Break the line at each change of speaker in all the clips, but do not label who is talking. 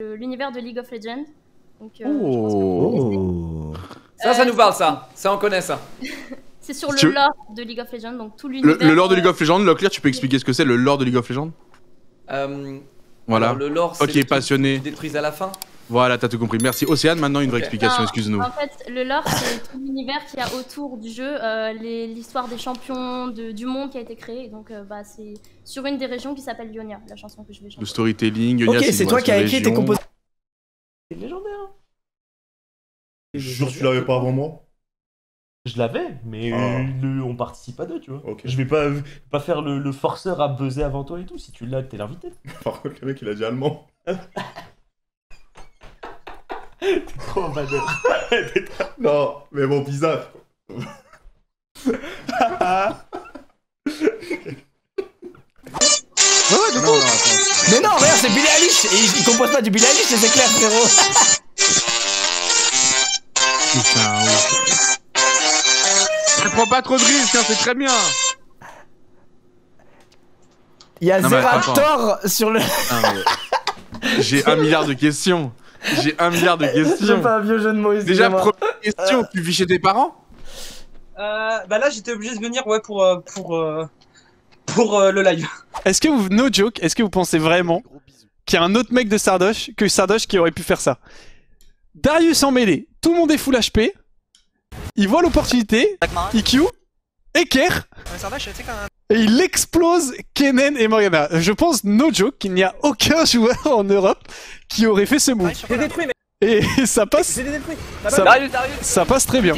le- l'univers de League of Legends. Donc, euh.
Oh.
Ça, ça nous parle, ça. Ça, on connaît ça.
C'est sur le
Tu-
lore de League of Legends, donc tout
Le,
l'univers.
le lore de League of Legends, Locklear, tu peux expliquer ce que c'est le lore de League of Legends?
Euh,
Voilà.
alors, le lore, c'est
Ok,
le
passionné.
détruises à la fin.
Voilà, t'as tout compris. Merci. Océane, maintenant une vraie explication,
Non,
excuse-nous.
En fait, le lore, c'est tout l'univers qu'il y a autour du jeu, euh, les- l'histoire des champions de- du monde qui a été créé. Donc, euh, bah, c'est sur une des régions qui s'appelle Ionia, la chanson que je vais chanter.
Le storytelling, Ionia,
Ok,
une
c'est toi qui as écrit tes compositions.
C'est légendaire. hein.
Je jure, tu l'avais pas avant moi.
Je l'avais, mais
Ah.
le- on participe à deux, tu vois.
Ok.
Je vais pas, pas faire le, le forceur à buzzer avant toi et tout. Si tu l'as, t'es l'invité.
Par contre, le mec, il a dit allemand.
T'es trop badeur.
Non, mais bon, bizarre.
Mais non, regarde, c'est Billy Eilish Et il, il compose pas du Billy Eilish, c'est clair, frérot
Putain, prends pas trop de risques, hein, c'est très bien.
Il y a
Non,
Zerator sur le...
Ah, mais- J'ai un milliard de questions. J'ai un milliard de questions.
pas un vieux jeu de mots,
Déjà, première question, tu vis chez tes parents?
Euh, bah là, j'étais obligé de venir, ouais, pour, euh, pour, euh, pour euh, le live.
Est-ce que vous, no joke, est-ce que vous pensez vraiment qu'il y a un autre mec de Sardoche que Sardoche qui aurait pu faire ça? Darius en mêlée, tout le monde est full HP, il voit l'opportunité, il Q, Eker, et il explose Kennen et Morgana. Je pense, no joke, qu'il n'y a aucun joueur en Europe qui aurait fait ce move.
J'ai détruit, mais
Et ça passe, ça,
Darius, Darius,
ça passe très bien.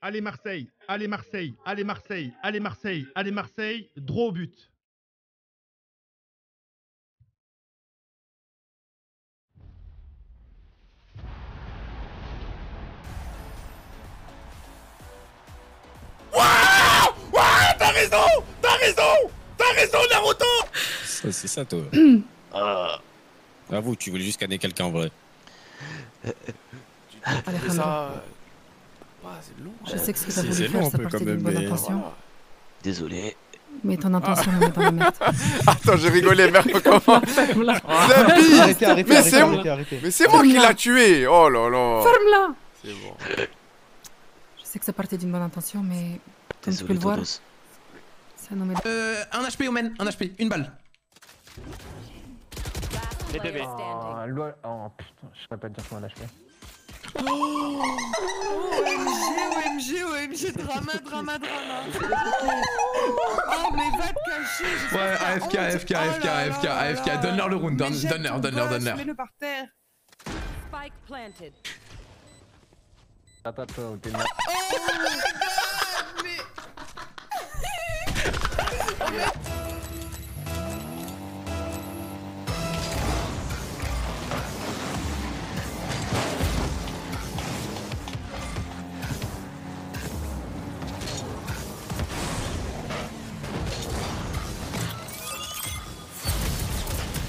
Allez Marseille, allez Marseille, allez Marseille, allez Marseille, allez Marseille, draw au but.
Raison T'as raison T'as raison, Naruto
Ça, c'est ça, toi. Avoue, tu voulais juste canner quelqu'un en vrai.
Je sais que ce que t'as voulu faire,
long un
ça
peu
partait
quand
d'une
même,
bonne
mais-
intention.
Désolé.
Mais ton intention met dans la merde.
Attends, j'ai rigolé,
Ferme-la.
Zabi
Arrêtez, arrêtez,
Mais
arrêtez,
c'est
arrêtez, arrêtez.
Mais c'est moi qui l'a tué Oh là là
Ferme-la
C'est bon.
Je sais que ça partait d'une bonne intention, mais comme tu peux le voir, ça nous met...
Euh, un HP, Omen, un HP, une balle.
Les bébés.
Oh, lol. Oh putain, je saurais pas te dire comment un HP.
OMG, OMG, drama, drama, drama. Oh, mais va te cacher.
Ouais, AFK, AFK, AFK, AFK, AFK. Donne-leur le round, donne- donne-leur, donne-leur, donne-leur.
Mets-le par terre.
Spike planted.
Attends, attends, t'es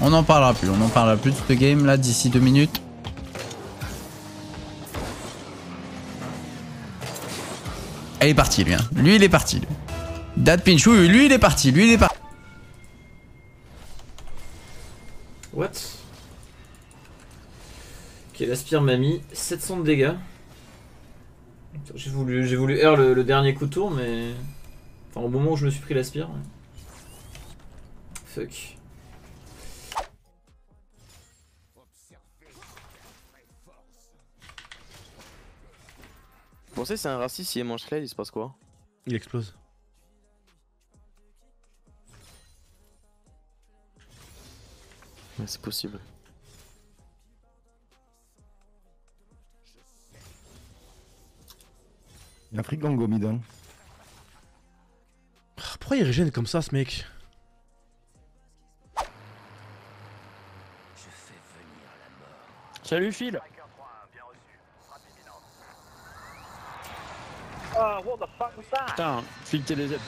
On n'en parlera plus, on n'en parlera plus de ce game là d'ici deux minutes. Elle est partie lui, hein. Lui il est parti. Dad Pinch, oui, oui, lui il est parti, lui il est parti.
What? Ok, l'aspire m'a mis 700 de dégâts. J'ai voulu, j'ai voulu R le, le dernier coup de tour, mais. Enfin, au moment où je me suis pris l'aspire. ouais. Fuck.
Vous pensez que c'est un raciste s'il mange Clay, il se passe quoi?
Il explose.
Ouais, C'est possible.
Il a pris Gango mid. hein.
Pourquoi il régène comme ça, ce mec?
Salut Phil
Ah, what the fuck was that?
Putain, Phil TDZ.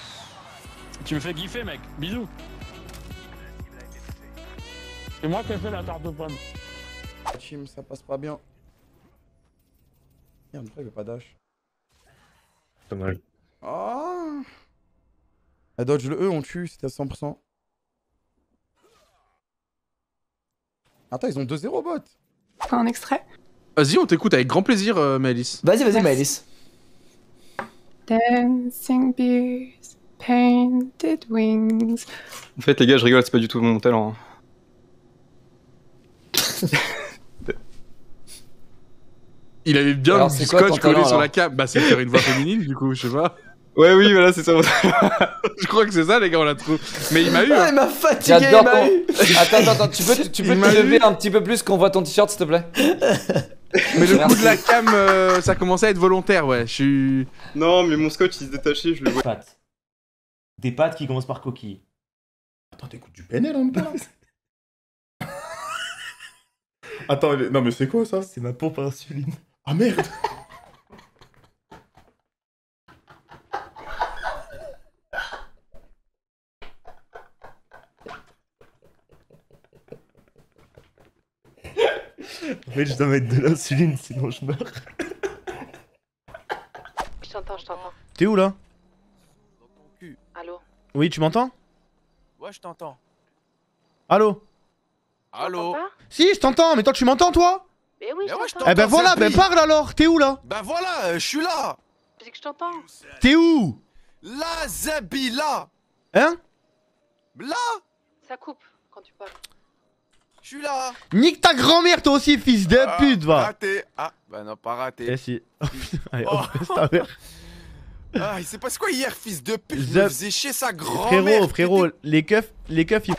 Tu me fais giffer mec, bisous C'est moi qui ai fait la tarte aux pommes.
Chim, ça passe pas bien. Merde, pourquoi il veut pas dash
Pas mal.
Ah Elle dodge le E, on tue, c'était à 100%.
Attends, ils ont 2-0 bot.
Un extrait?
Vas-y, on t'écoute avec grand plaisir, euh, Maëlys.
Vas-y, vas-y, Maëlys.
Dancing bears, painted wings.
En fait, les gars, je rigole, c'est pas du tout mon talent. hein.
Il avait bien
Alors,
du scotch collé sur la cam. Bah, c'est faire une voix féminine, du coup, je sais pas.
Ouais, oui, voilà, c'est ça.
je crois que c'est ça, les gars, on l'a trouvé. Mais il m'a eu.
Ah,
hein.
il m'a fatigué, il m'a
ton...
eu.
Attends, attends, attends, tu peux, tu peux
Il
te lever
eu.
un petit peu plus qu'on voit ton t-shirt, s'il te plaît?
Mais le coup de la cam, euh, ça commençait à être volontaire, ouais. Je suis.
Non, mais mon scotch il se détachait, je le vois.
Pâtes. Des pâtes qui commencent par coquille.
Attends, t'écoutes du PNL en même temps là Attends, non mais c'est quoi ça
C'est ma pompe à insuline.
Ah merde
En fait, je dois mettre de l'insuline, sinon je meurs.
Je t'entends, je t'entends.
T'es où là
Allô
Oui, tu m'entends
Ouais, je t'entends.
Allô
Allô
Si, je t'entends, mais toi tu m'entends toi
Mais oui, je
ouais, je
t'entends.
Eh ben voilà, ben parle alors, t'es où là
Bah voilà, euh, je suis là
dis que je t'entends.
T'es où
Là, Zabi, là
Hein
Là
Ça coupe quand tu parles.
Je suis là
Nique ta grand-mère toi aussi, fils de
Ah,
pute, va
Raté Ah, bah non, pas raté.
Eh si. Oh, Allez,
Oh.
on ta mère.
Ah, il s'est passé quoi hier, fils de pute? Je
Zap-
me faisais chier sa grand-mère
Frérot, frérot, les keufs, les keufs, ils...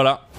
Voilà.